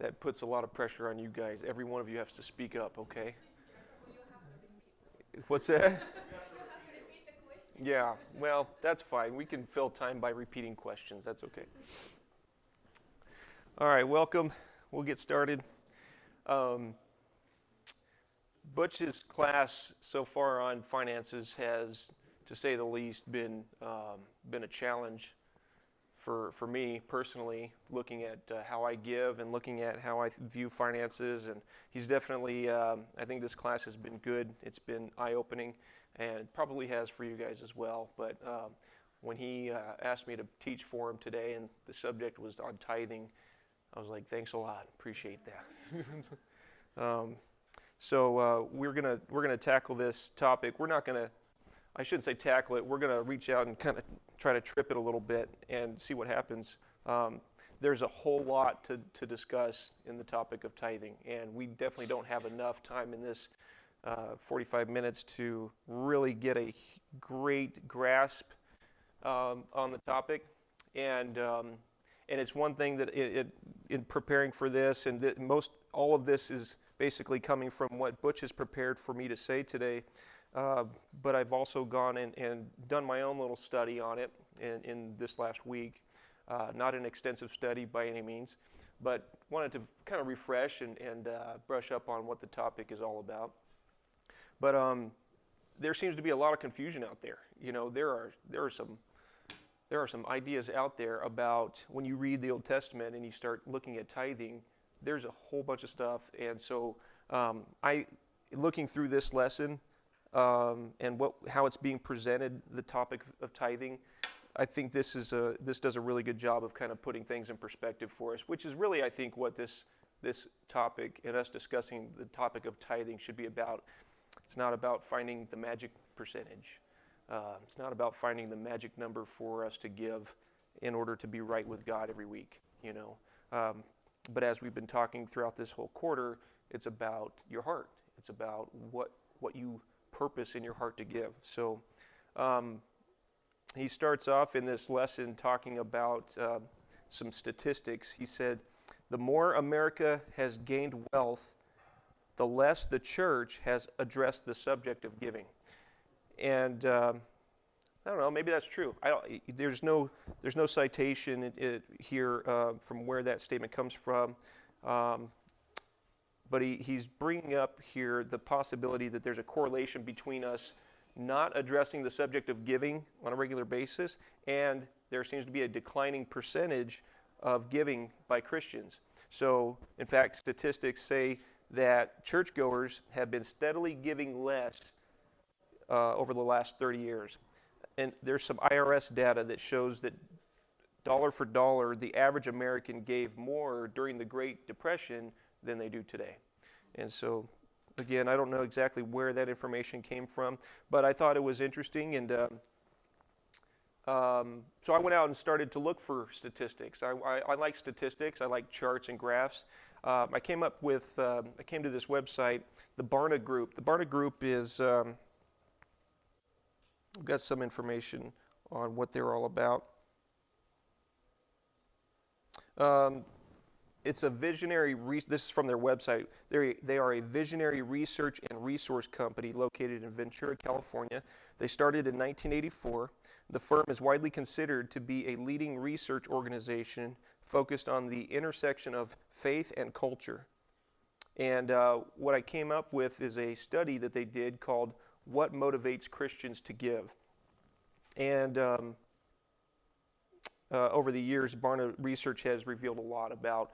that puts a lot of pressure on you guys. Every one of you has to speak up, okay? What's that? Yeah, well, that's fine. We can fill time by repeating questions. That's okay. All right, welcome. We'll get started. Um, Butch's class so far on finances has, to say the least, been um, been a challenge for for me personally. Looking at uh, how I give and looking at how I view finances, and he's definitely. Um, I think this class has been good. It's been eye opening, and probably has for you guys as well. But um, when he uh, asked me to teach for him today, and the subject was on tithing, I was like, "Thanks a lot, appreciate that." um, so uh, we're gonna we're gonna tackle this topic. We're not gonna, I shouldn't say tackle it. We're gonna reach out and kind of try to trip it a little bit and see what happens. Um, there's a whole lot to, to discuss in the topic of tithing, and we definitely don't have enough time in this uh, 45 minutes to really get a great grasp um, on the topic. And um, and it's one thing that it, it, in preparing for this, and that most all of this is basically coming from what Butch has prepared for me to say today. Uh, but I've also gone and, and, done my own little study on it in, in this last week. Uh, not an extensive study by any means, but wanted to kind of refresh and, and uh, brush up on what the topic is all about. But um, there seems to be a lot of confusion out there. You know, there are there are some there are some ideas out there about when you read the Old Testament and you start looking at tithing there's a whole bunch of stuff. And so um, I, looking through this lesson um, and what, how it's being presented, the topic of tithing, I think this is a, this does a really good job of kind of putting things in perspective for us, which is really, I think, what this this topic and us discussing the topic of tithing should be about. It's not about finding the magic percentage. Uh, it's not about finding the magic number for us to give in order to be right with God every week. You know, um, but as we've been talking throughout this whole quarter, it's about your heart. It's about what what you purpose in your heart to give. So um, he starts off in this lesson talking about uh, some statistics. He said, "The more America has gained wealth, the less the church has addressed the subject of giving." And um, I don't know. Maybe that's true. I don't there's no there's no citation it, it, here uh, from where that statement comes from, um, but he, he's bringing up here the possibility that there's a correlation between us not addressing the subject of giving on a regular basis, and there seems to be a declining percentage of giving by Christians. So, in fact, statistics say that churchgoers have been steadily giving less uh, over the last 30 years and there's some IRS data that shows that dollar for dollar, the average American gave more during the Great Depression than they do today. And so, again, I don't know exactly where that information came from, but I thought it was interesting. And um, um, so I went out and started to look for statistics. I, I, I like statistics, I like charts and graphs. Um, I came up with, um, I came to this website, the Barna Group. The Barna Group is, um, We've got some information on what they're all about. Um, it's a visionary, re- this is from their website. They're, they are a visionary research and resource company located in Ventura, California. They started in 1984. The firm is widely considered to be a leading research organization focused on the intersection of faith and culture. And uh, what I came up with is a study that they did called what motivates Christians to give. And um, uh, over the years, Barna research has revealed a lot about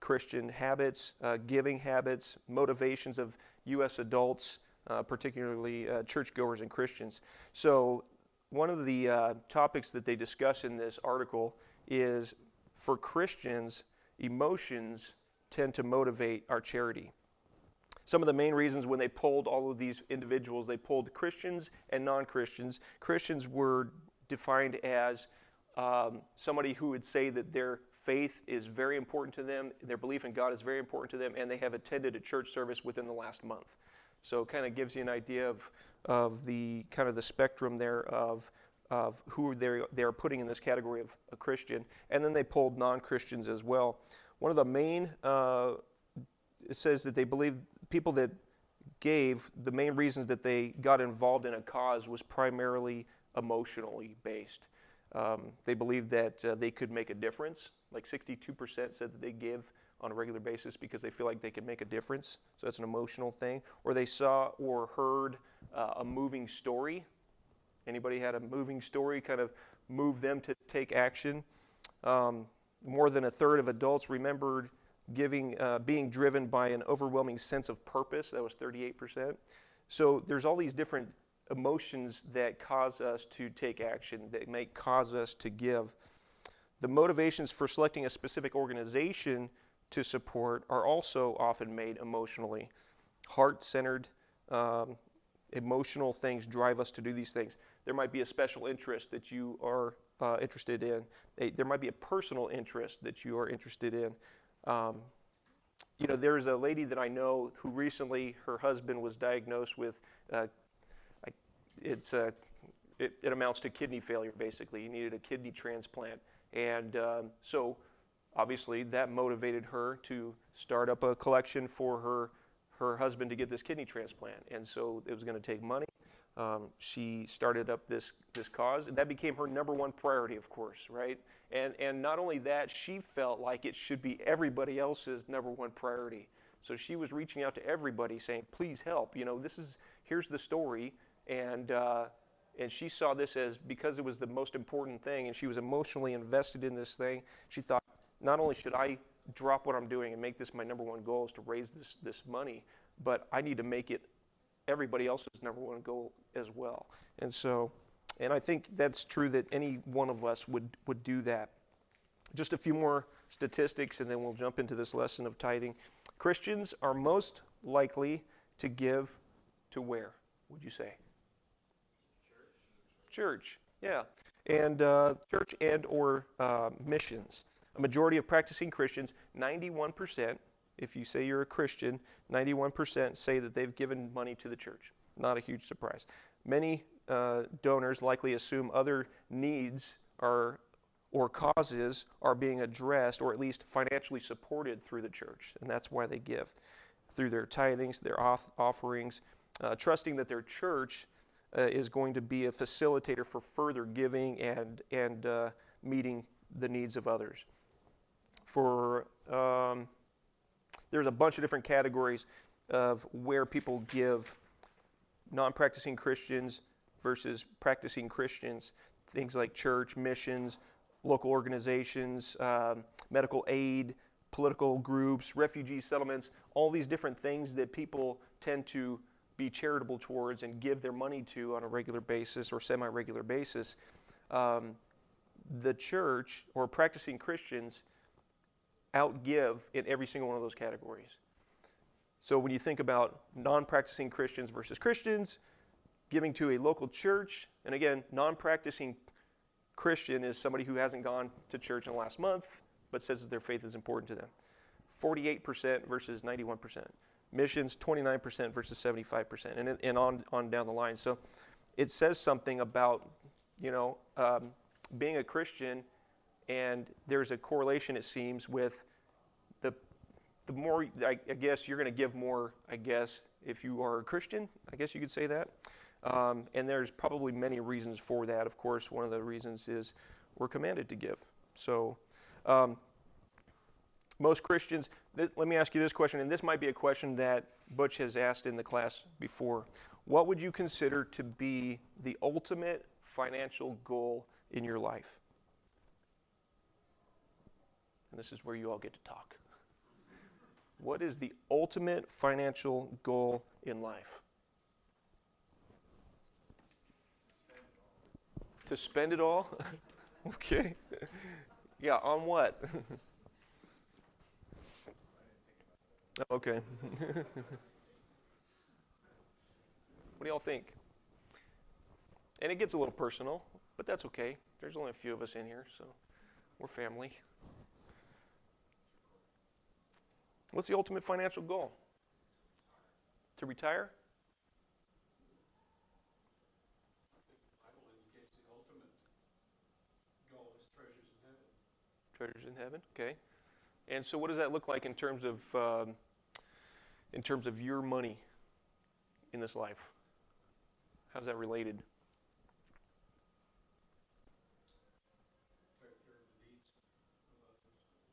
Christian habits, uh, giving habits, motivations of U.S. adults, uh, particularly uh, churchgoers and Christians. So, one of the uh, topics that they discuss in this article is for Christians, emotions tend to motivate our charity. Some of the main reasons when they polled all of these individuals, they polled Christians and non Christians. Christians were defined as um, somebody who would say that their faith is very important to them, their belief in God is very important to them, and they have attended a church service within the last month. So it kind of gives you an idea of, of the kind of the spectrum there of, of who they're, they're putting in this category of a Christian. And then they pulled non Christians as well. one of the main, uh, it says that they believe people that gave, the main reasons that they got involved in a cause was primarily emotionally based. Um, they believed that uh, they could make a difference. Like 62% said that they give on a regular basis because they feel like they can make a difference. So that's an emotional thing. Or they saw or heard uh, a moving story. Anybody had a moving story kind of move them to take action? Um, more than a third of adults remembered giving, uh, being driven by an overwhelming sense of purpose. That was 38%. So there's all these different emotions that cause us to take action, that may cause us to give. The motivations for selecting a specific organization to support are also often made emotionally. Heart centered, um, emotional things drive us to do these things. There might be a special interest that you are uh, interested in, a, there might be a personal interest that you are interested in. Um, you know, there's a lady that I know who recently, her husband was diagnosed with uh, it's a, it, it, amounts to kidney failure basically. He needed a kidney transplant, and um, so obviously that motivated her to start up a collection for her her husband to get this kidney transplant, and so it was going to take money. Um, she started up this this cause, and that became her number one priority, of course, right? And and not only that, she felt like it should be everybody else's number one priority. So she was reaching out to everybody, saying, "Please help. You know, this is here's the story and uh, and she saw this as because it was the most important thing, and she was emotionally invested in this thing. She thought, not only should I drop what I'm doing and make this my number one goal is to raise this this money, but I need to make it everybody else's number one goal as well. And so, and I think that's true that any one of us would would do that. Just a few more statistics, and then we'll jump into this lesson of tithing. Christians are most likely to give to where? Would you say? Church, yeah, and uh, church and or uh, missions. A majority of practicing Christians, 91%, if you say you're a Christian, 91% say that they've given money to the church. Not a huge surprise. Many uh, donors likely assume other needs are or causes are being addressed or at least financially supported through the church, and that's why they give through their tithings, their off- offerings, uh, trusting that their church uh, is going to be a facilitator for further giving and, and uh, meeting the needs of others. For um, there's a bunch of different categories of where people give non-practicing Christians versus practicing Christians. Things like church, missions, local organizations, um, medical aid, political groups, refugee settlements, all these different things that people tend to be charitable towards and give their money to on a regular basis or semi regular basis, um, the church or practicing Christians outgive in every single one of those categories. So when you think about non practicing Christians versus Christians, giving to a local church, and again, non practicing Christian is somebody who hasn't gone to church in the last month but says that their faith is important to them. 48% versus 91% missions 29% versus 75%, and, and on, on down the line. So it says something about, you know, um, being a Christian, and there's a correlation, it seems, with the, the more, I, I guess, you're going to give more, I guess, if you are a Christian, I guess you could say that. Um, and there's probably many reasons for that. Of course, one of the reasons is we're commanded to give. So, um, most Christians, let me ask you this question, and this might be a question that Butch has asked in the class before. What would you consider to be the ultimate financial goal in your life? And this is where you all get to talk. What is the ultimate financial goal in life? To spend it all? okay. yeah, on what? Okay. what do y'all think? And it gets a little personal, but that's okay. There's only a few of us in here, so we're family. What's the ultimate financial goal? To retire? treasures in heaven. Treasures in heaven, okay. And so, what does that look like in terms of um, in terms of your money in this life? How's that related?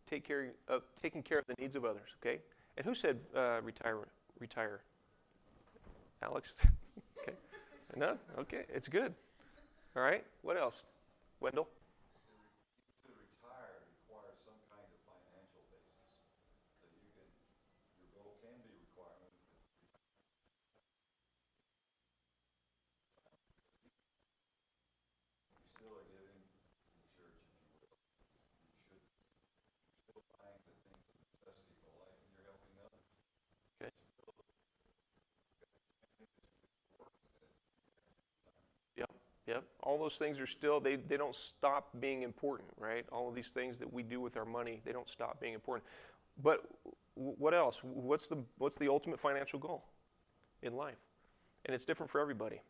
Take care of taking care of the needs of others. Okay. And who said uh, retire? Retire. Alex. okay. No. Okay. It's good. All right. What else? Wendell. Yep. All those things are still, they, they don't stop being important, right? All of these things that we do with our money, they don't stop being important. But what else? What's the, what's the ultimate financial goal in life? And it's different for everybody.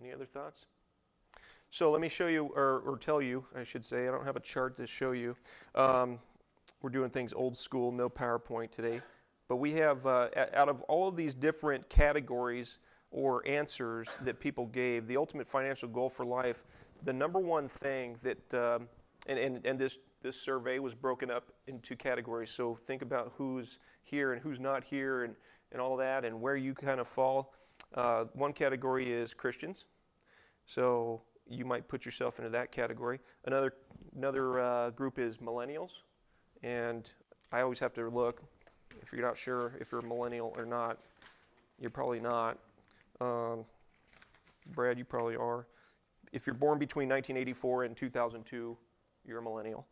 Any other thoughts? So let me show you, or, or tell you, I should say, I don't have a chart to show you. Um, we're doing things old school, no PowerPoint today. But we have, uh, out of all of these different categories, or answers that people gave, the ultimate financial goal for life, the number one thing that, um, and, and, and this, this survey was broken up into categories. So think about who's here and who's not here and, and all that and where you kind of fall. Uh, one category is Christians. So you might put yourself into that category. Another, another uh, group is millennials. And I always have to look if you're not sure if you're a millennial or not. You're probably not. Um, Brad, you probably are. If you're born between 1984 and 2002, you're a millennial.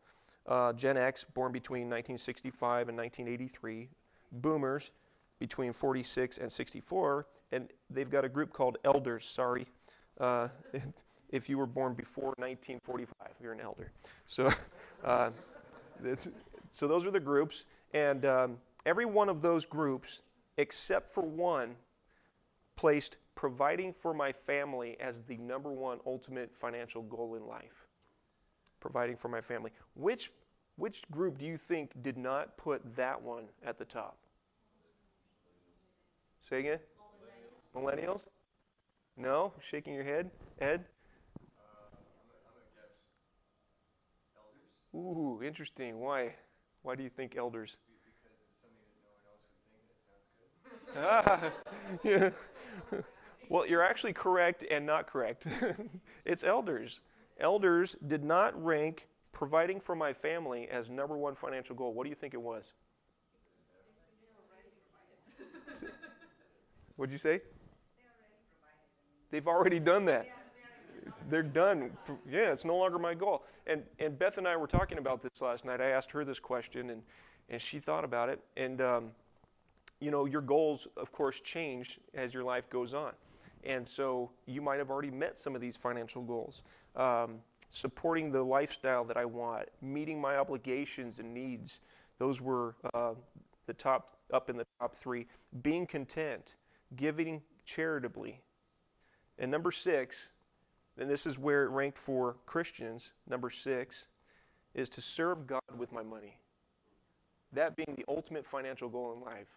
Uh, Gen X, born between 1965 and 1983. Boomers, between 46 and 64. And they've got a group called Elders, sorry. Uh, if you were born before 1945, you're an elder. So, uh, so those are the groups. And um, every one of those groups, except for one, placed providing for my family as the number one ultimate financial goal in life. Providing for my family. Which, which group do you think did not put that one at the top? Say again? Millennials? No? Shaking your head? Ed? Ooh, interesting. Why? Why do you think elders? Because it's something that no one else would think, and it sounds good. well, you're actually correct and not correct. it's elders. Elders did not rank providing for my family as number one financial goal. What do you think it was? What'd you say? They've already done that. They're done. Yeah, it's no longer my goal. And and Beth and I were talking about this last night. I asked her this question, and and she thought about it. And um, you know, your goals, of course, change as your life goes on. And so you might have already met some of these financial goals. Um, supporting the lifestyle that I want, meeting my obligations and needs, those were uh, the top, up in the top three. Being content, giving charitably. And number six, and this is where it ranked for Christians, number six, is to serve God with my money. That being the ultimate financial goal in life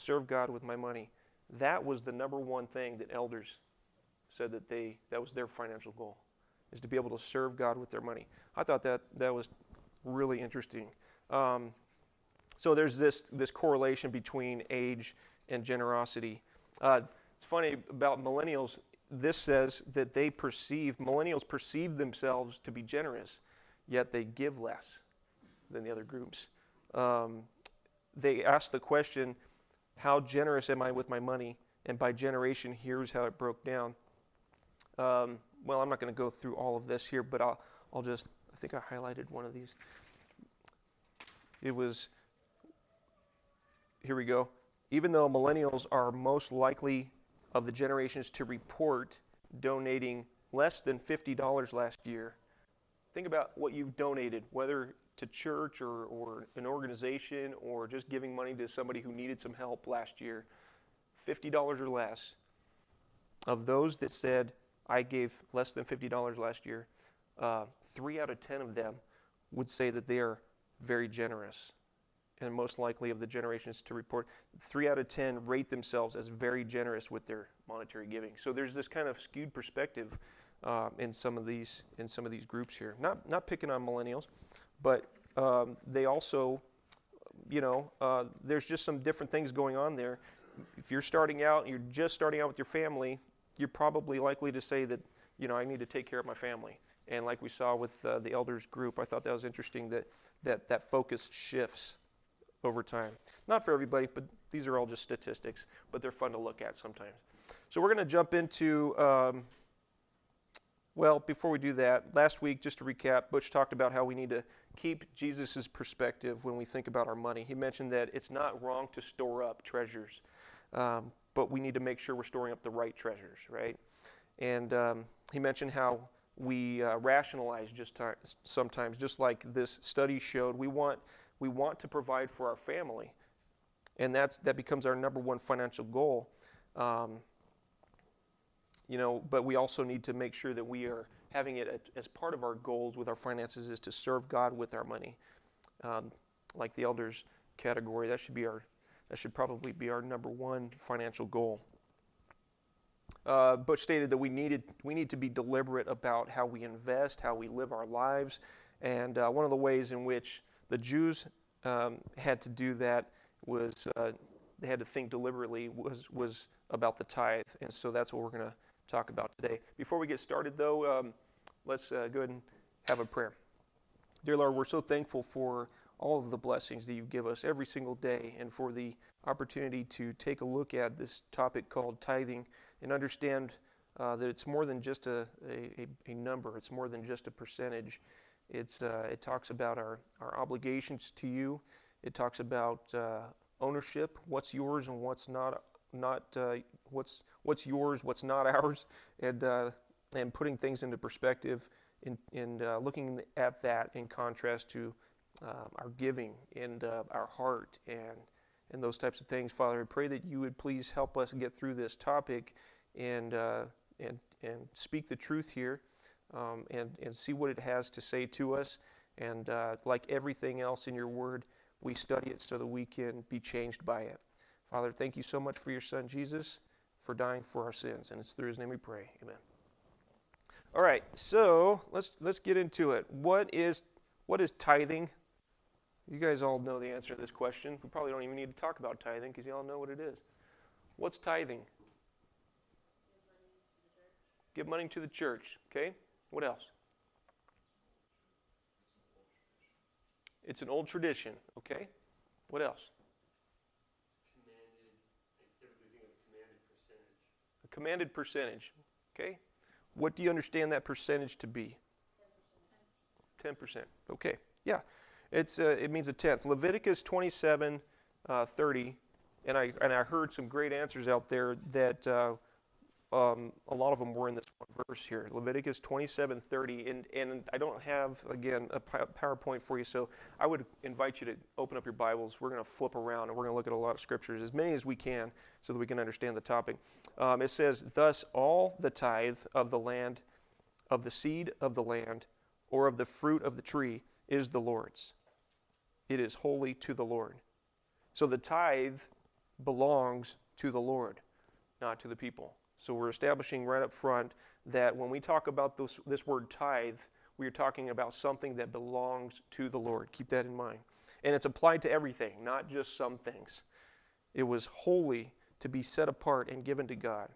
serve God with my money. That was the number one thing that elders said that they that was their financial goal is to be able to serve God with their money. I thought that that was really interesting. Um, so there's this this correlation between age and generosity. Uh, it's funny about millennials. This says that they perceive millennials perceive themselves to be generous, yet they give less than the other groups. Um, they ask the question, how generous am I with my money? And by generation, here's how it broke down. Um, well, I'm not going to go through all of this here, but I'll, I'll just, I think I highlighted one of these. It was, here we go. Even though millennials are most likely of the generations to report donating less than $50 last year, think about what you've donated, whether to church or, or an organization or just giving money to somebody who needed some help last year, $50 or less, of those that said, I gave less than $50 last year, uh, three out of 10 of them would say that they are very generous. And most likely of the generations to report, three out of 10 rate themselves as very generous with their monetary giving. So there's this kind of skewed perspective um, in some of these in some of these groups here. Not not picking on millennials, but um, they also, you know, uh, there's just some different things going on there. If you're starting out, and you're just starting out with your family, you're probably likely to say that, you know, I need to take care of my family. And like we saw with uh, the elders group, I thought that was interesting that that that focus shifts over time. Not for everybody, but these are all just statistics, but they're fun to look at sometimes. So we're going to jump into. Um, well, before we do that, last week, just to recap, Butch talked about how we need to keep Jesus' perspective when we think about our money. He mentioned that it's not wrong to store up treasures, um, but we need to make sure we're storing up the right treasures, right? And um, he mentioned how we uh, rationalize just sometimes, just like this study showed. We want we want to provide for our family, and that's that becomes our number one financial goal. Um, you know, but we also need to make sure that we are having it as part of our goals with our finances is to serve God with our money. Um, like the elders category, that should be our that should probably be our number one financial goal. Uh, Butch stated that we needed we need to be deliberate about how we invest, how we live our lives, and uh, one of the ways in which the Jews um, had to do that was uh, they had to think deliberately was was about the tithe, and so that's what we're going to talk about today. Before we get started, though, um, let's uh, go ahead and have a prayer. Dear Lord, we're so thankful for all of the blessings that you give us every single day and for the opportunity to take a look at this topic called tithing and understand uh, that it's more than just a, a, a, number, it's more than just a percentage. It's, uh, it talks about our, our obligations to you, it talks about uh, ownership, what's yours and what's not not uh, what's what's yours, what's not ours, and uh, and putting things into perspective in in uh, looking at that in contrast to uh, our giving and uh, our heart and and those types of things. Father, I pray that you would please help us get through this topic and uh, and and speak the truth here um, and and see what it has to say to us. And like everything else in your word, we study it so that we can be changed by it. Father, thank you so much for your son Jesus for dying for our sins. And it's through his name we pray. Amen. All right, so let's let's get into it. What is what is tithing? You guys all know the answer to this question. We probably don't even need to talk about tithing because you all know what it is. What's tithing? Give money to the church. Okay. What else? It's an old tradition. Okay. What else? Commanded percentage. Okay? What do you understand that percentage to be? 10%. Okay. Yeah. It's, uh, it means a tenth. Leviticus 27 uh, 30, and I, and I heard some great answers out there that uh, um, a lot of them were in this one verse here, Leviticus 27:30, and and I don't have again a PowerPoint for you, so I would invite you to open up your Bibles. We're going to flip around and we're going to look at a lot of scriptures, as many as we can, so that we can understand the topic. Um, it says, "Thus all the tithe of the land, of the seed of the land, or of the fruit of the tree is the Lord's. It is holy to the Lord." So the tithe belongs to the Lord, not to the people. So we're establishing right up front that when we talk about this, this word tithe, we are talking about something that belongs to the Lord. Keep that in mind. And it's applied to everything, not just some things. It was holy to be set apart and given to God.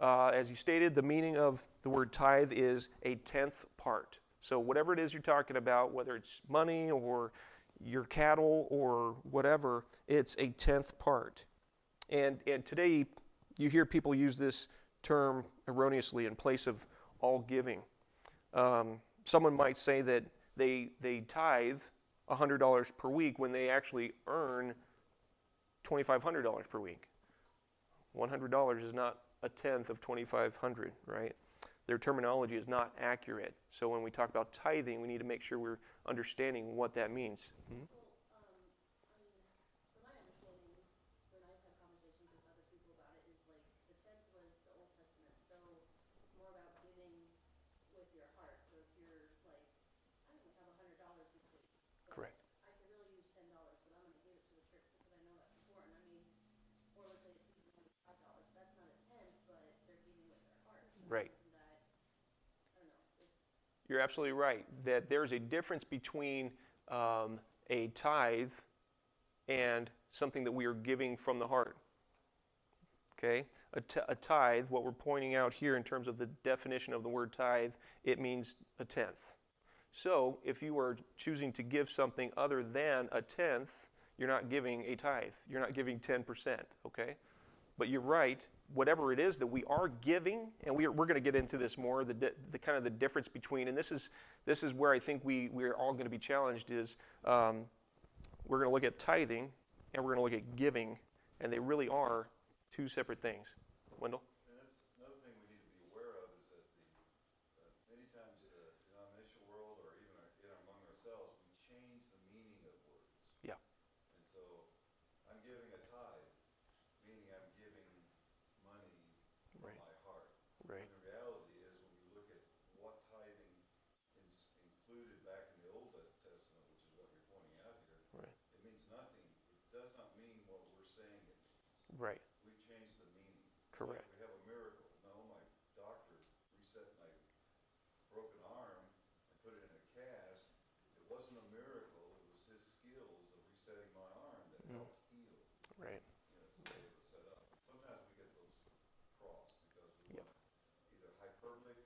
Uh, as you stated, the meaning of the word tithe is a tenth part. So, whatever it is you're talking about, whether it's money or your cattle or whatever, it's a tenth part. And, and today, you hear people use this term erroneously in place of all giving. Um, someone might say that they, they tithe $100 per week when they actually earn $2,500 per week. $100 is not a tenth of 2,500, right? Their terminology is not accurate. So when we talk about tithing, we need to make sure we're understanding what that means. Mm-hmm. more about giving with your heart. So if you're like, I don't have a hundred dollars Right. You're absolutely right that there's a difference between um, a tithe and something that we are giving from the heart. Okay? A, tithe, what we're pointing out here in terms of the definition of the word tithe, it means a tenth. So if you are choosing to give something other than a tenth, you're not giving a tithe. You're not giving 10%. Okay? But you're right, whatever it is that we are giving, and we are, we're going to get into this more, the, the kind of the difference between, and this is, this is where I think we, we're all going to be challenged is um, we're going to look at tithing and we're going to look at giving, and they really are two separate things. Wendell? Right. We the meaning. Correct. Like we have a miracle. No, my doctor reset my broken arm and put it in a cast. It wasn't a miracle. It was his skills of resetting my arm that mm. helped heal. Right. You know, it's the way it was set up. Sometimes we get those crossed because we yep. want either hyperbolic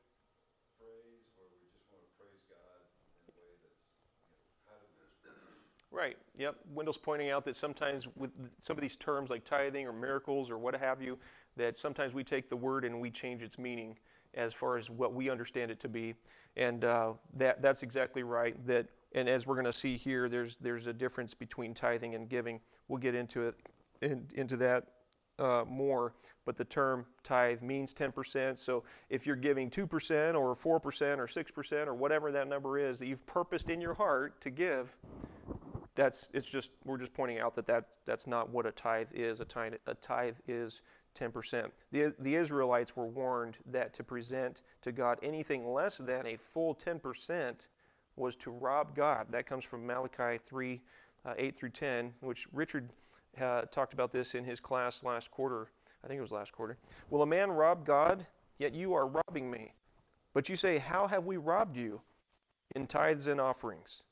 phrase or we just want to praise God in a way that's, you know, how do we Right. Yep. Wendell's pointing out that sometimes with some of these terms like tithing or miracles or what have you, that sometimes we take the word and we change its meaning as far as what we understand it to be, and uh, that that's exactly right. That and as we're going to see here, there's there's a difference between tithing and giving. We'll get into it in, into that uh, more, but the term tithe means 10%. So if you're giving 2% or 4% or 6% or whatever that number is that you've purposed in your heart to give, that's it's just we're just pointing out that, that that's not what a tithe is. A tithe, a tithe is 10%. The, the Israelites were warned that to present to God anything less than a full 10% was to rob God. That comes from Malachi 3 uh, 8 through 10, which Richard uh, talked about this in his class last quarter. I think it was last quarter. Will a man rob God? Yet you are robbing me. But you say, How have we robbed you? In tithes and offerings.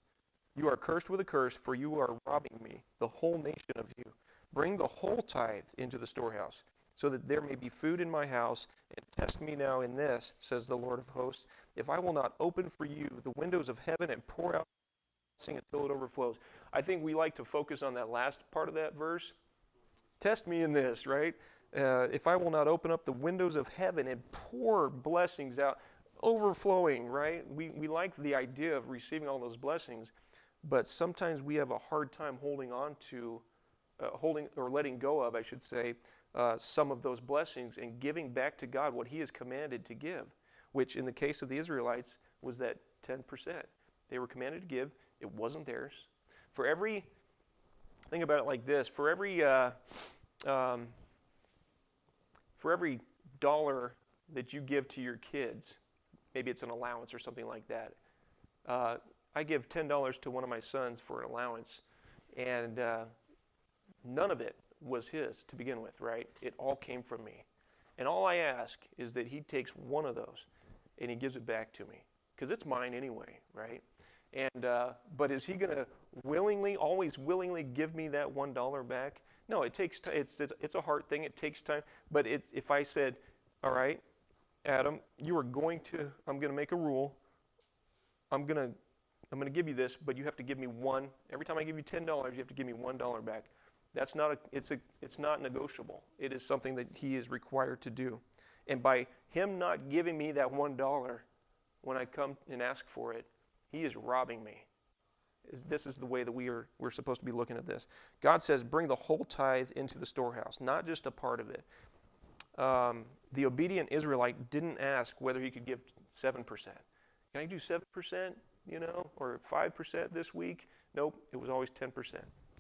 You are cursed with a curse, for you are robbing me, the whole nation of you. Bring the whole tithe into the storehouse, so that there may be food in my house, and test me now in this, says the Lord of hosts, if I will not open for you the windows of heaven and pour out blessing until it overflows. I think we like to focus on that last part of that verse. Test me in this, right? Uh, if I will not open up the windows of heaven and pour blessings out, overflowing, right? We, we like the idea of receiving all those blessings. But sometimes we have a hard time holding on to, uh, holding or letting go of, I should say, uh, some of those blessings and giving back to God what He has commanded to give, which in the case of the Israelites was that 10%. They were commanded to give, it wasn't theirs. For every, think about it like this for every, uh, um, for every dollar that you give to your kids, maybe it's an allowance or something like that, uh, I give $10 to one of my sons for an allowance, and uh, none of it was his to begin with, right? It all came from me. And all I ask is that he takes one of those and he gives it back to me because it's mine anyway, right? And uh, but is he going to willingly, always willingly give me that one dollar back? No, it takes time. It's, it's it's a hard thing. It takes time. But it's if I said, all right, Adam, you are going to. I'm going to make a rule. I'm going to I'm going to give you this, but you have to give me one. Every time I give you $10, you have to give me $1 back. That's not a, it's, a, it's not negotiable. It is something that he is required to do. And by him not giving me that $1 when I come and ask for it, he is robbing me. Is this is the way that we are, we're supposed to be looking at this. God says, bring the whole tithe into the storehouse, not just a part of it. Um, the obedient Israelite didn't ask whether he could give 7%. Can I do 7%? You know, or 5% this week. Nope, it was always 10%.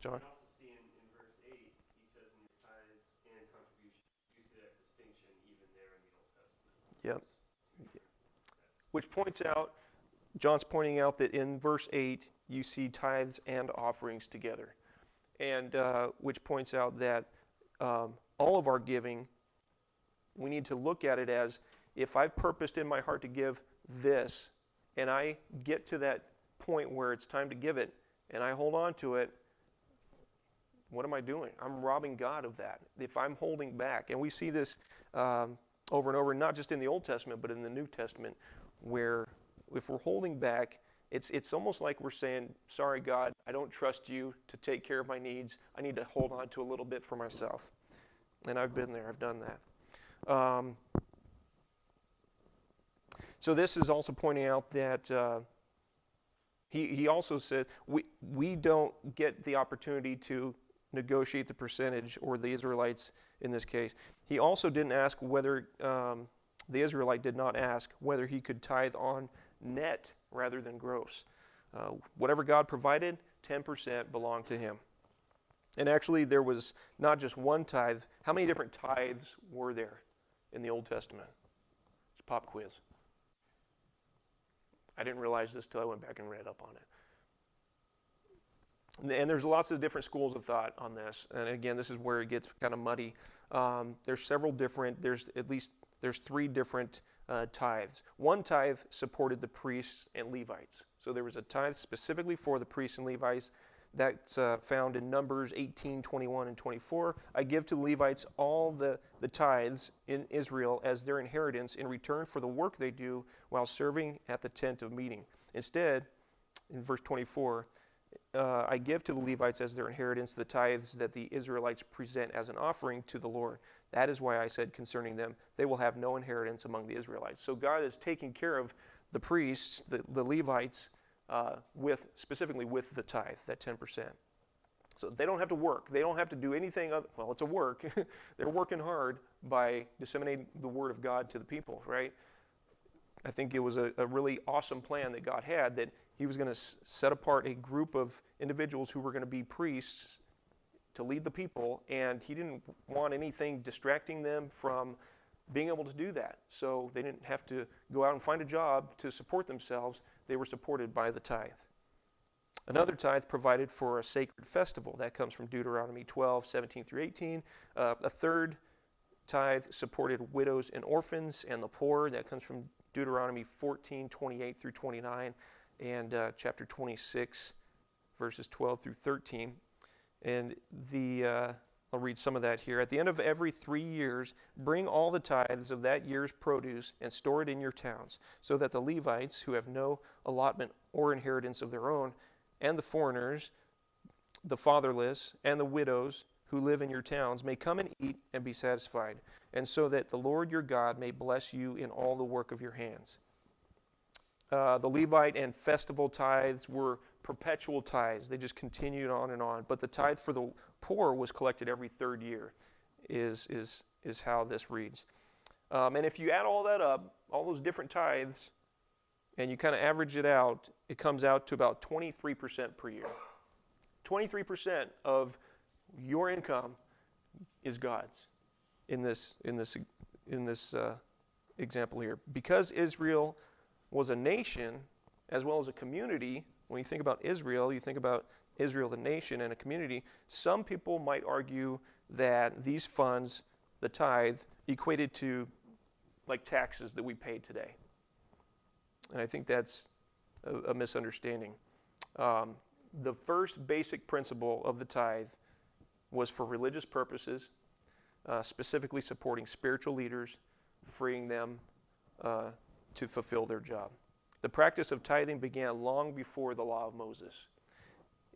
John? Yep. Which points out, John's pointing out that in verse 8, you see tithes and offerings together. And uh, which points out that um, all of our giving, we need to look at it as if I've purposed in my heart to give this, and I get to that point where it's time to give it, and I hold on to it, what am I doing? I'm robbing God of that. If I'm holding back, and we see this um, over and over, not just in the Old Testament, but in the New Testament, where if we're holding back, it's, it's almost like we're saying, Sorry, God, I don't trust you to take care of my needs. I need to hold on to a little bit for myself. And I've been there, I've done that. Um, so, this is also pointing out that. Uh, he, he also said we, we don't get the opportunity to negotiate the percentage, or the Israelites in this case. He also didn't ask whether, um, the Israelite did not ask whether he could tithe on net rather than gross. Uh, whatever God provided, 10% belonged to him. And actually, there was not just one tithe. How many different tithes were there in the Old Testament? It's pop quiz. I didn't realize this till I went back and read up on it. And there's lots of different schools of thought on this. And again, this is where it gets kind of muddy. Um, there's several different, there's at least, there's three different uh, tithes. One tithe supported the priests and Levites. So there was a tithe specifically for the priests and Levites that's uh, found in Numbers 18, 21, and 24. I give to the Levites all the, the tithes in Israel as their inheritance in return for the work they do while serving at the tent of meeting. Instead, in verse 24, uh, I give to the Levites as their inheritance the tithes that the Israelites present as an offering to the Lord. That is why I said concerning them, they will have no inheritance among the Israelites. So God is taking care of the priests, the, the Levites, uh, with specifically with the tithe, that 10%. So they don't have to work. They don't have to do anything other. Well, it's a work. They're working hard by disseminating the word of God to the people, right? I think it was a, a really awesome plan that God had that He was going to s- set apart a group of individuals who were going to be priests to lead the people, and He didn't want anything distracting them from being able to do that. So they didn't have to go out and find a job to support themselves they were supported by the tithe. Another tithe provided for a sacred festival. That comes from Deuteronomy 12, 17 through 18. Uh, a third tithe supported widows and orphans and the poor. That comes from Deuteronomy 14, 28 through 29, and uh, chapter 26, verses 12 through 13. And the uh, I'll read some of that here. At the end of every three years, bring all the tithes of that year's produce and store it in your towns, so that the Levites, who have no allotment or inheritance of their own, and the foreigners, the fatherless, and the widows who live in your towns may come and eat and be satisfied, and so that the Lord your God may bless you in all the work of your hands. Uh, the Levite and festival tithes were perpetual tithes. They just continued on and on. But the tithe for the poor was collected every third year, is, is, is how this reads. Um, and if you add all that up, all those different tithes, and you kind of average it out, it comes out to about 23% per year. 23% of your income is God's in this, in this, in this uh, example here. Because Israel was a nation as well as a community, when you think about Israel, you think about Israel, the nation, and a community. Some people might argue that these funds, the tithe, equated to like taxes that we pay today. And I think that's a, a misunderstanding. Um, the first basic principle of the tithe was for religious purposes, uh, specifically supporting spiritual leaders, freeing them uh, to fulfill their job. The practice of tithing began long before the law of Moses.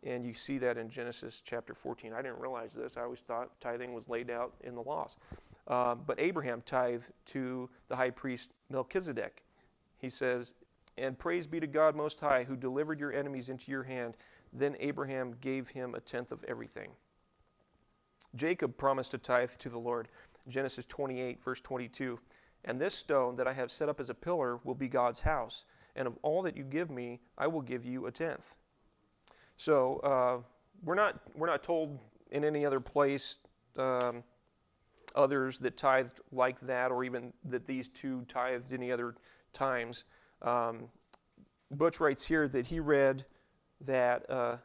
And you see that in Genesis chapter 14. I didn't realize this. I always thought tithing was laid out in the laws. Uh, but Abraham tithed to the high priest Melchizedek. He says, And praise be to God Most High, who delivered your enemies into your hand. Then Abraham gave him a tenth of everything. Jacob promised to tithe to the Lord. Genesis 28, verse 22. And this stone that I have set up as a pillar will be God's house and of all that you give me, I will give you a tenth. So uh, we're not we're not told in any other place um, others that tithed like that, or even that these two tithed any other times. Um, Butch writes here that he read that uh,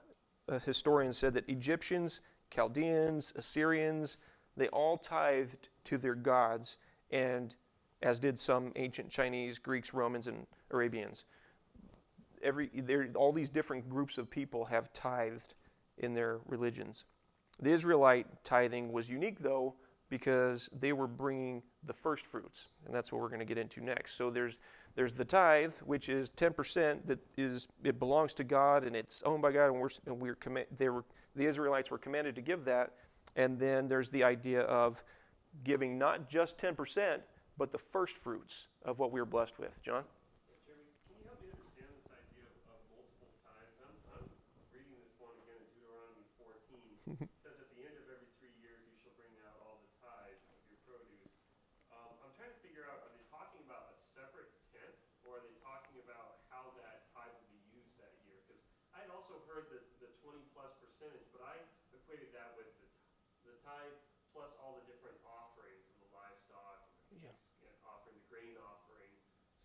a historian said that Egyptians, Chaldeans, Assyrians, they all tithed to their gods, and as did some ancient Chinese, Greeks, Romans, and Arabians. Every, all these different groups of people have tithed in their religions. The Israelite tithing was unique, though, because they were bringing the first fruits, and that's what we're going to get into next. So there's there's the tithe, which is 10% that is it belongs to God and it's owned by God, and we're and we're they were the Israelites were commanded to give that. And then there's the idea of giving not just 10%, but the first fruits of what we are blessed with. John. Jeremy, can you help me understand this idea of, of multiple tithes? I'm, I'm reading this one again in Deuteronomy 14. it says, At the end of every three years, you shall bring out all the tithes of your produce. Um, I'm trying to figure out, are they talking about a separate tenth, or are they talking about how that tithe will be used that year? Because I had also heard that the 20 plus percentage, but I equated that with the, the tithe plus all the different offerings of the livestock, and the Yeah. peace offering, the grain offering.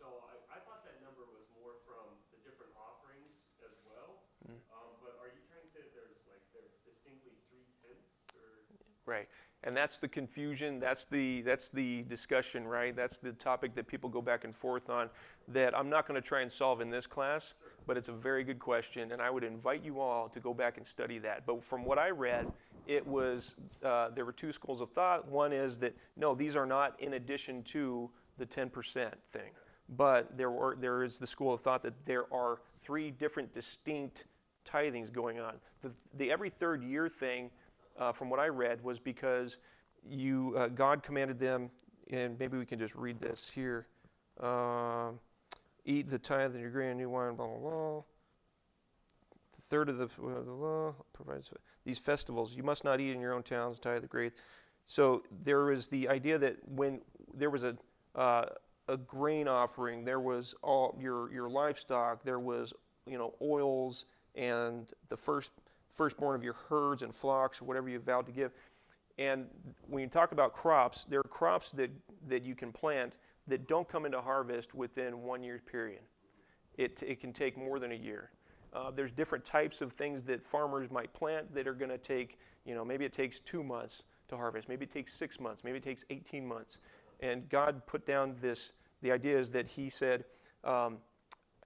So I, I thought that number was more from the different offerings as well. Mm. Um, but are you trying to say that there's like they're distinctly three tenths or? Right. And that's the confusion. That's the that's the discussion, right? That's the topic that people go back and forth on. That I'm not going to try and solve in this class, but it's a very good question, and I would invite you all to go back and study that. But from what I read, it was uh, there were two schools of thought. One is that no, these are not in addition to the 10% thing, but there were there is the school of thought that there are three different distinct tithings going on. The, the every third year thing uh, from what I read, was because you uh, God commanded them, and maybe we can just read this here. Um, eat the tithe of your grain and new wine, blah blah blah. The third of the blah, blah, blah, provides these festivals. You must not eat in your own towns. Tithe the grain. So there was the idea that when there was a uh, a grain offering, there was all your your livestock, there was you know oils and the first firstborn of your herds and flocks or whatever you vowed to give. And when you talk about crops, there are crops that, that you can plant that don't come into harvest within one year period. It, it can take more than a year. Uh, there's different types of things that farmers might plant that are going to take, you know, maybe it takes two months to harvest, maybe it takes six months, maybe it takes 18 months. And God put down this, the idea is that He said, um,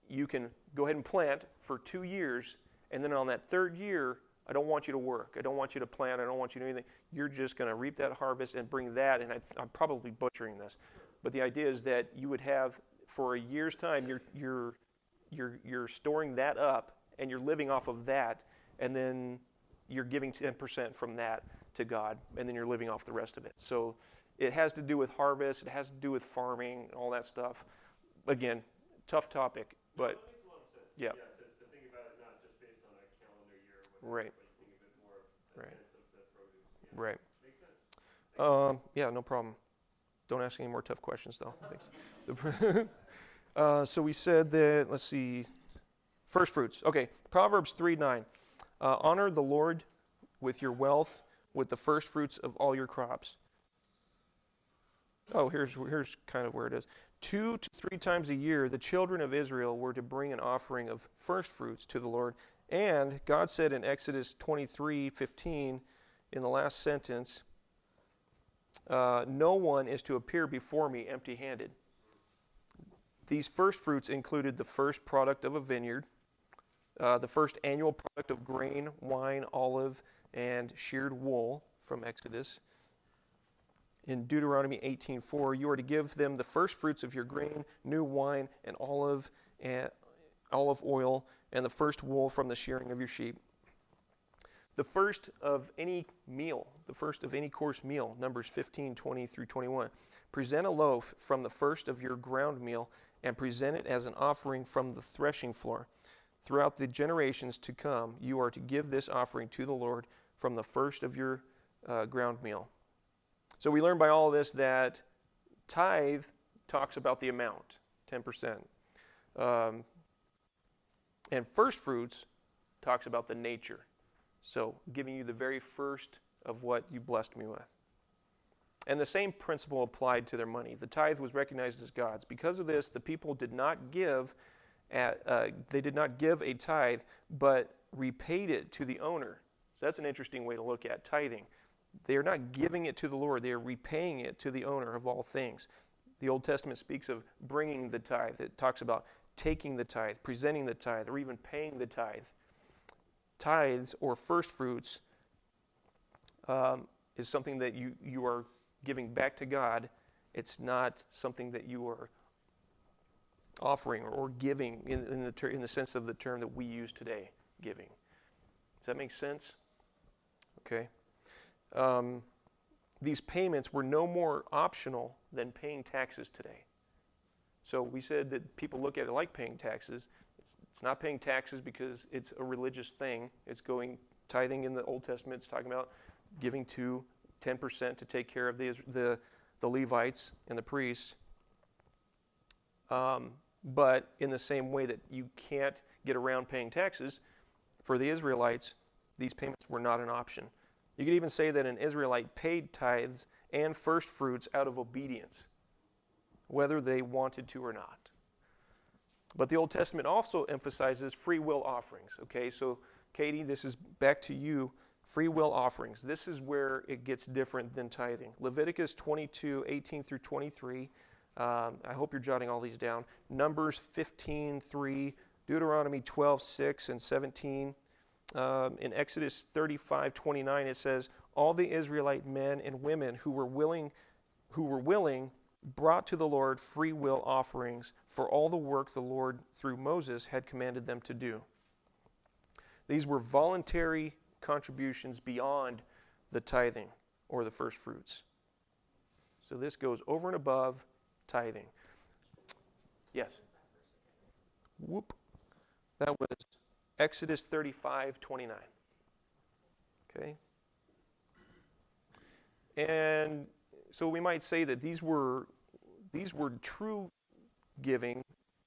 you can go ahead and plant for two years and then on that third year, I don't want you to work. I don't want you to plant. I don't want you to do anything. You're just going to reap that harvest and bring that. And I, am probably butchering this, but the idea is that you would have for a year's time, you're you're you're you're storing that up and you're living off of that, and then you're giving 10% from that to God, and then you're living off the rest of it. So it has to do with harvest. It has to do with farming, all that stuff. Again, tough topic, but That makes a lot of sense. Yeah. Yeah, to, to think about it not just based on a calendar year or whatever, Right. but you think of it more of a Right. tenth of the produce. Yeah. right. Um, yeah, no problem. Don't ask any more tough questions, though. Thanks. uh, so we said that, let's see, first fruits. Okay, Proverbs 3 9. Uh, honor the Lord with your wealth, with the first fruits of all your crops. Oh, here's, here's kind of where it is. Two to three times a year, the children of Israel were to bring an offering of first fruits to the Lord. And God said in Exodus 23 15, in the last sentence, uh, no one is to appear before me empty handed. These first fruits included the first product of a vineyard, uh, the first annual product of grain, wine, olive, and sheared wool from Exodus. In Deuteronomy 18:4, you are to give them the first fruits of your grain, new wine, and olive and olive oil, and the first wool from the shearing of your sheep the first of any meal, the first of any coarse meal, Numbers 15, 20 through 21. Present a loaf from the first of your ground meal and present it as an offering from the threshing floor. Throughout the generations to come, you are to give this offering to the Lord from the first of your uh, ground meal. So we learn by all this that tithe talks about the amount, 10%. Um, and first fruits talks about the nature. So, giving you the very first of what you blessed me with. And the same principle applied to their money. The tithe was recognized as God's. Because of this, the people did not give at, uh, they did not give a tithe, but repaid it to the owner. So that's an interesting way to look at tithing. They are not giving it to the Lord, they are repaying it to the owner of all things. the Old Testament speaks of bringing the tithe. It talks about taking the tithe, presenting the tithe, or even paying the tithe. Tithes or first fruits um, is something that you, you are giving back to God. It's not something that you are offering or, giving in, in, the ter- in the sense of the term that we use today, giving. Does that make sense? Okay. Um, these payments were no more optional than paying taxes today. So we said that people look at it like paying taxes. It's, it's not paying taxes because it's a religious thing. It's going tithing in the Old Testament. It's talking about giving to 10% to take care of the, the, the Levites and the priests. Um, but in the same way that you can't get around paying taxes, for the Israelites, these payments were not an option. You could even say that an Israelite paid tithes and first fruits out of obedience, whether they wanted to or not. But the Old Testament also emphasizes free will offerings. Okay, so Katie, this is back to you. Free will offerings. This is where it gets different than tithing. Leviticus 22, 18 through 23. Um, I hope you're jotting all these down. Numbers 15, 3. Deuteronomy 12, 6 and 17. Um, in Exodus 35, 29, it says, All the Israelite men and women who were willing, who were willing brought to the Lord free will offerings for all the work the Lord through Moses had commanded them to do. These were voluntary contributions beyond the tithing or the first fruits. So this goes over and above tithing. Yes. Whoop. That was Exodus 35 29. Okay? And so we might say that these were, these were true giving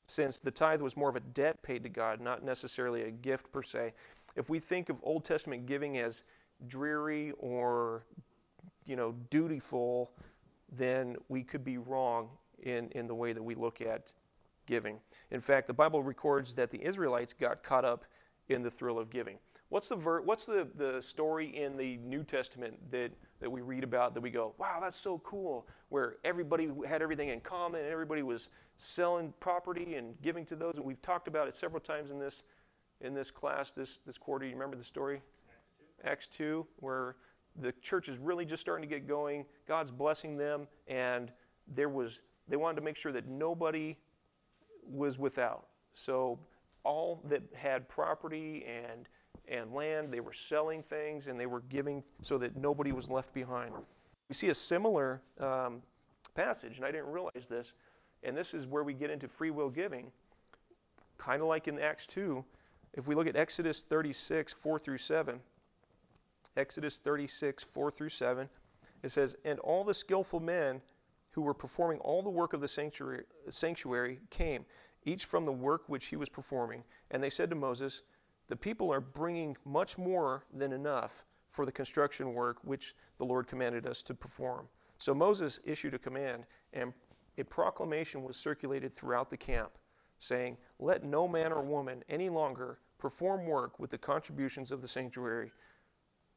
since the tithe was more of a debt paid to God, not necessarily a gift per se. If we think of Old Testament giving as dreary or you know dutiful, then we could be wrong in, in the way that we look at giving. In fact, the Bible records that the Israelites got caught up in the thrill of giving. What's the ver- what's the, the story in the New Testament that, that we read about that we go, wow, that's so cool, where everybody had everything in common and everybody was selling property and giving to those. And we've talked about it several times in this in this class this, this quarter. You remember the story? Acts 2. Acts 2, where the church is really just starting to get going. God's blessing them, and there was they wanted to make sure that nobody was without. So all that had property and and land, they were selling things and they were giving so that nobody was left behind. We see a similar um, passage, and I didn't realize this, and this is where we get into free will giving, kind of like in Acts 2. If we look at Exodus 36, 4 through 7, Exodus 36, 4 through 7, it says, And all the skillful men who were performing all the work of the sanctuary, sanctuary came, each from the work which he was performing. And they said to Moses, The people are bringing much more than enough for the construction work which the Lord commanded us to perform. So Moses issued a command, and a proclamation was circulated throughout the camp, saying, Let no man or woman any longer perform work with the contributions of the sanctuary.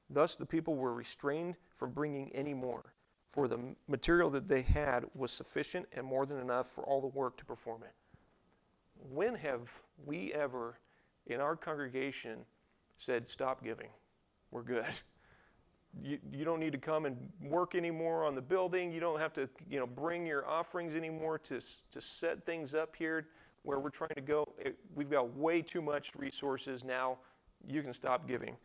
Thus the people were restrained from bringing any more, for the material that they had was sufficient and more than enough for all the work to perform it when have we ever in our congregation said, stop giving? We're good. You, you don't need to come and work anymore on the building. You don't have to you know, bring your offerings anymore to, to set things up here where we're trying to go. We've got way too much resources now. You can stop giving.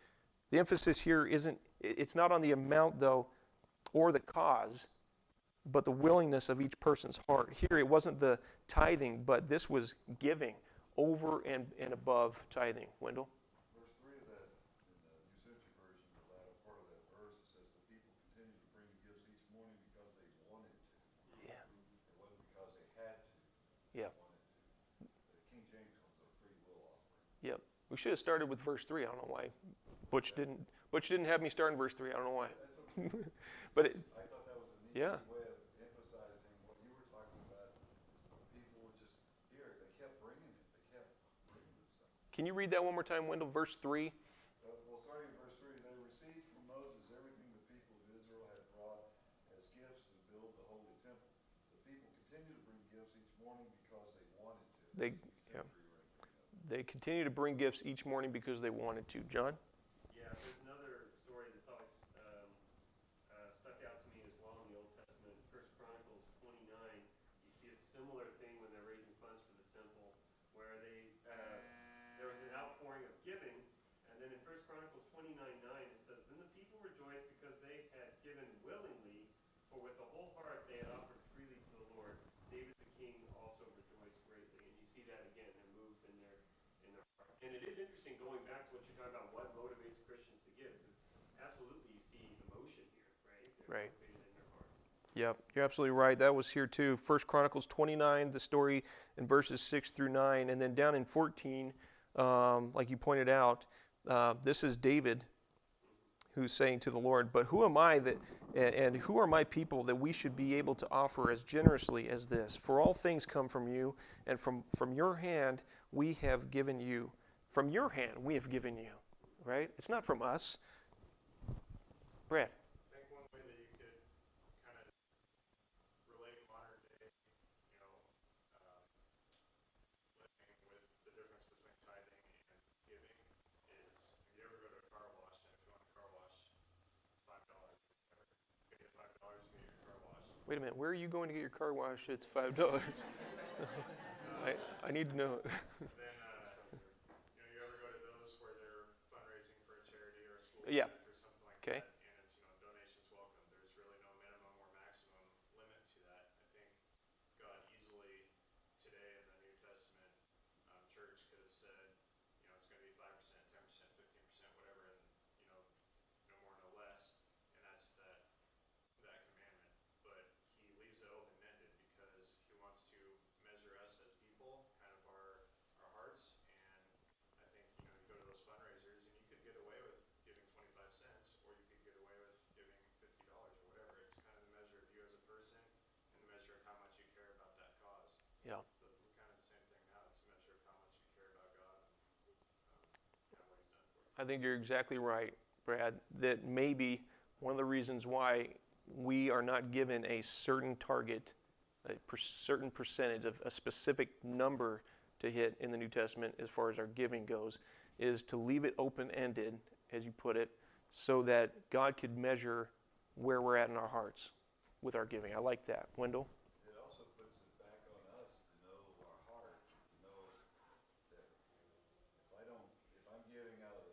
The emphasis here isn't, it's not on the amount though or the cause but the willingness of each person's heart. Here, it wasn't the tithing, but this was giving over and, and above tithing. Wendell? Verse 3 of that, in the New Century Version, the latter part of that verse, it says, The people continued to bring gifts each morning because they wanted to. Yeah. It wasn't because they had to. Yeah. To. The King James it a free will offering. Yep. We should have started with verse 3. I don't know why. Butch didn't Butch didn't have me start in verse 3. I don't know why. Okay. but it, I thought that was a neat Yeah. way of emphasizing what you were talking about. is The people were just here. They kept bringing it. They kept bringing this stuff. Can you read that one more time, Wendell? Verse 3. Uh, Well, starting in verse three, they received from Moses everything the people of Israel had brought as gifts to build the holy temple. The people continue to bring gifts each morning because they wanted to. They- yeah. exemplary right there. They continue to bring gifts each morning because they wanted to. John? Yeah, there's another story that's always um, uh, stuck out to me as well in the Old Testament. In First Chronicles 29, you see a similar thing when they're raising funds for the temple, where they uh, there was an outpouring of giving, and then in First Chronicles 29, 9, it says, "Then the people rejoiced because they had given willingly, for with the whole heart they had offered freely to the Lord. David the king also rejoiced greatly." And you see that again, they're moved in their in their heart. And it is interesting going back to what you're talking about, what motivates Christians to give, because absolutely you see emotion here, right? Yep, you're absolutely right. That was here too. First Chronicles 29, the story in verses 6 through 9. And then down in 14, um, like you pointed out, uh, this is David who's saying to the Lord, But who am I that, and, and who are my people that we should be able to offer as generously as this? For all things come from you, and from, from your hand we have given you. From your hand we have given you, right? It's not from us. Brad. I think one way that you could kind of relate modern day, you know, um, living with the difference between tithing and giving is if you ever go to a car wash, and if you want a car wash, it's five dollars. You get five dollars to get your car washed. Wait a minute, where are you going to get your car washed? It's five dollars. I, I need to know. Then, uh, you know, you ever go to those where they're fundraising for a charity or a school Yeah. project or something like Okay. that, and it's, you know, donations welcome. There's really no minimum or maximum limit to that. I think God easily today in the New Testament um, church could have said, you know, it's going to be five percent, ten percent, fifteen percent, whatever, and you know, no more, no less, and that's that that commandment. But he leaves it open ended because he wants to measure us as people, kind of our our hearts, and I think you know you go to those fundraisers and you could get away with giving twenty five cents, or you could get away with giving fifty dollars or whatever. It's kind of the measure of you as a person and the measure of how much you care about that cause. Yeah. So it's kind of the same thing now. It's a measure of how much you care about God and um, kind of what He's done for you. I think you're exactly right, Brad, that maybe one of the reasons why we are not given a certain target, a per- certain percentage of a specific number to hit in the New Testament as far as our giving goes, is to leave it open ended, as you put it, so that God could measure where we're at in our hearts with our giving. I like that. Wendell? It also puts it back on us to know our heart, to know that if I don't, if I'm giving out of,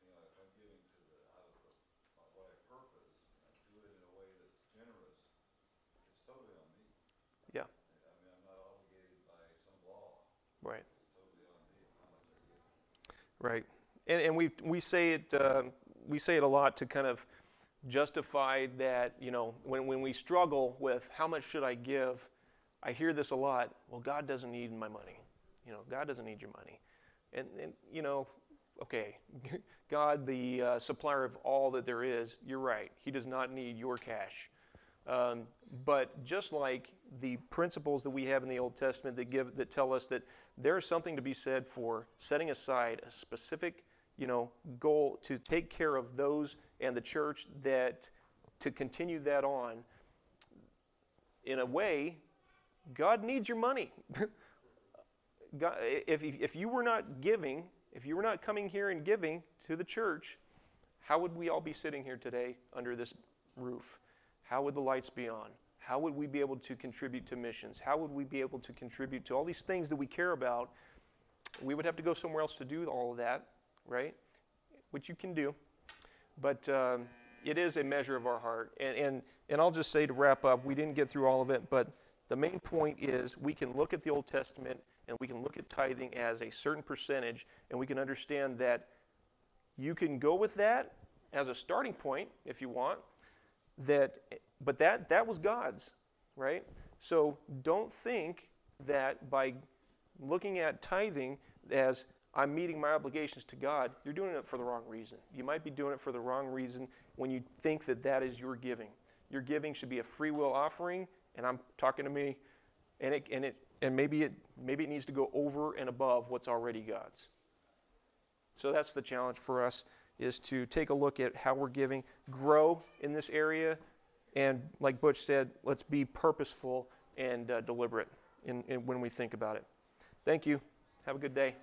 you know, if I'm giving to the, out of the, my, what I purpose, and I do it in a way that's generous, it's totally on me. Yeah. I mean, I'm not obligated by some law, Right. it's totally on me how much I give. Right, and and we we say it um we say it a lot to kind of justify that you know when when we struggle with how much should I give, I hear this a lot. Well, God doesn't need my money, you know. God doesn't need your money, and and you know, okay, God the uh, supplier of all that there is. You're right. He does not need your cash. Um, but just like the principles that we have in the Old Testament that give that tell us that there is something to be said for setting aside a specific, you know, goal to take care of those and the church that to continue that on. In a way, God needs your money. God, if, if you were not giving, if you were not coming here and giving to the church, how would we all be sitting here today under this roof? How would the lights be on? How would we be able to contribute to missions? How would we be able to contribute to all these things that we care about? We would have to go somewhere else to do all of that, right? Which you can do. But um, it is a measure of our heart. And, and, and I'll just say to wrap up, we didn't get through all of it, but the main point is we can look at the Old Testament and we can look at tithing as a certain percentage, and we can understand that you can go with that as a starting point if you want that but that that was god's right? So don't think that by looking at tithing as i'm meeting my obligations to god you're doing it for the wrong reason. You might be doing it for the wrong reason when you think that that is your giving. Your giving should be a free will offering and i'm talking to me and it and it and maybe it maybe it needs to go over and above what's already god's. So that's the challenge for us is to take a look at how we're giving, grow in this area, and like Butch said, let's be purposeful and uh, deliberate in, in when we think about it. Thank you. Have a good day.